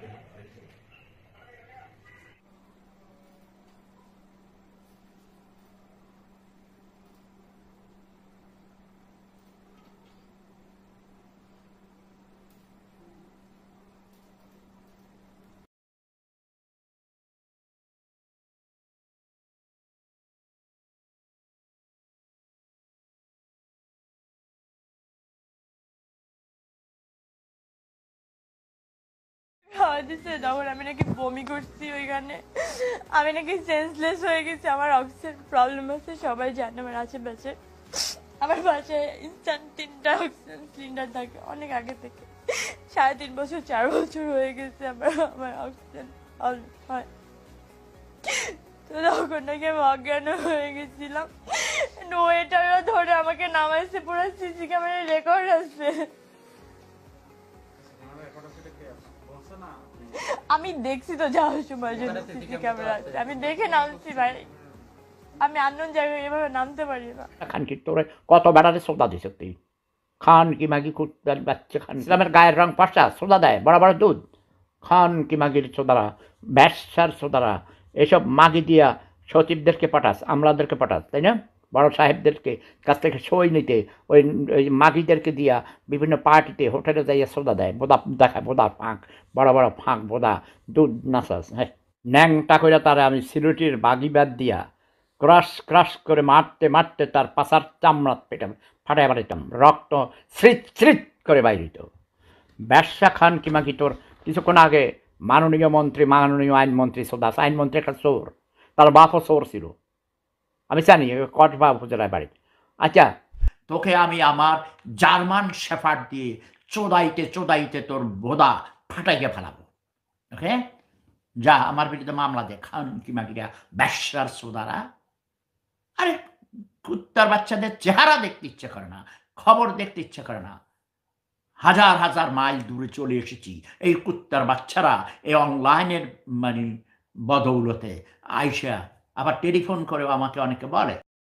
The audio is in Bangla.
Yeah. খাওয়া দিচ্ছে তখন আমি নাকি বমি করছি ওইখানে। আমি নাকি সেন্সলেস হয়ে গেছি, আমার অক্সিজেন প্রবলেম আছে, সবাই জানে আমার আশেপাশে। আমার পাশে ইনস্ট্যান্ট তিনটা অক্সিজেন সিলিন্ডার থাকে, অনেক আগে থেকে। সাড়ে তিন বছর, চার বছর হয়ে গেছে আমার আমার অক্সিজেন হয়। তো তখন নাকি আমি অজ্ঞান হয়ে গেছিলাম। ওয়েটাররা ধরে আমাকে নামাইছে, পুরো সিসি ক্যামেরার রেকর্ড আছে। আমি দেখছি তো যাওয়ার সময় যে সিসি ক্যামেরা আমি দেখে নামছি ভাই। আমি আননোন জায়গায় এভাবে নামতে পারি না। খান কি তোরে? কত বেড়াতে সোদা দিছ তুই খান কি মাগি কুত্তার বাচ্চা খান। ইসলামের গায়ের রং পাশা সোদা দেয় বড় বড় দুধ। খান কি মাগির সোদারা ব্যবসার সোদারা এসব মাগি দিয়া সচিবদেরকে পাঠাস আমলাদেরকে পাঠাস তাই না? বড় সাহেবদেরকে, কাছ থেকে সই নিতে, ওই ওই মাগিদেরকে দিয়া বিভিন্ন পার্টিতে, হোটেলে যাইয়া সোদা দেয়। বোদা দেখায়, বোদা ফাঁক, বড় বড় ফাঁক, বোদা দুধ নাচাস হ্যাঁ। ন্যাংটা করে তারা আমি সিলুটির বাগিবাদ দিয়া ক্রাশ ক্রাশ করে মারতে মারতে তার পাশার চামড়া পেটে ফাটাই পাঠাইতাম রক্ত স্রিত স্রিত করে বাইরিত ব্যবসা খান কিমা কি তোর? কিছুক্ষণ আগে মাননীয় মন্ত্রী, মাননীয় আইনমন্ত্রী সোদাস আইনমন্ত্রী একটা চোর, তার বাপও চোর ছিল। আমি জানি কটবা উপজেলায় বাড়ি। আচ্ছা তোকে আমি আমার জার্মান শেফার্ড দিয়ে চোদাইতে চোদাইতে তোর বোদা ফাটাইকে ফেলাবো। ওকে? যা, আমার বিরুদ্ধে মামলা দে, খান কিমা কিরা ব্যবসার সোদারা আরে, কুত্তার বাচ্চাদের চেহারা দেখতে ইচ্ছে করে না, খবর দেখতে ইচ্ছে করে না। হাজার হাজার মাইল দূরে চলে এসেছি, এই কুত্তার বাচ্চারা, এই অনলাইনের মানে বদৌলতে আইসা আবার টেলিফোন করেও আমাকে অনেকে বলে